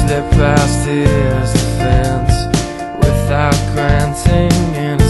slip past his defense without granting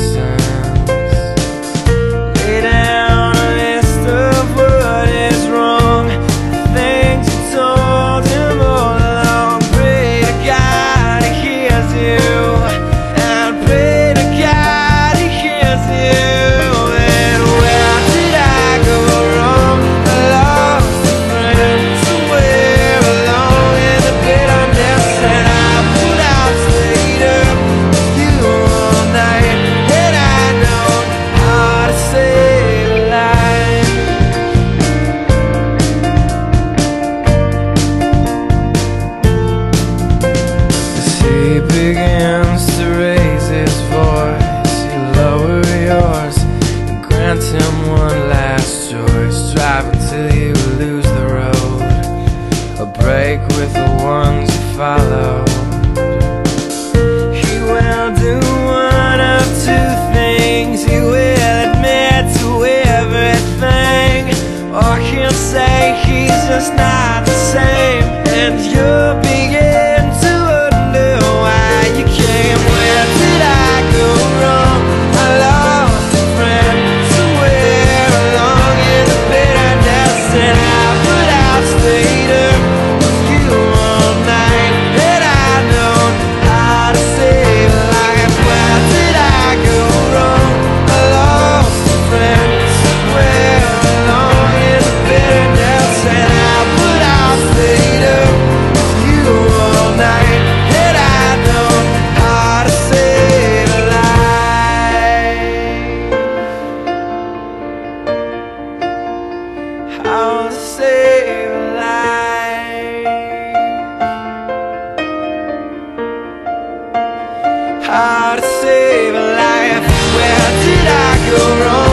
break with the ones you follow. He will do one of two things. He will admit to everything, or he'll say he's just not the same, and you'll be. How to save a life Where did I go wrong?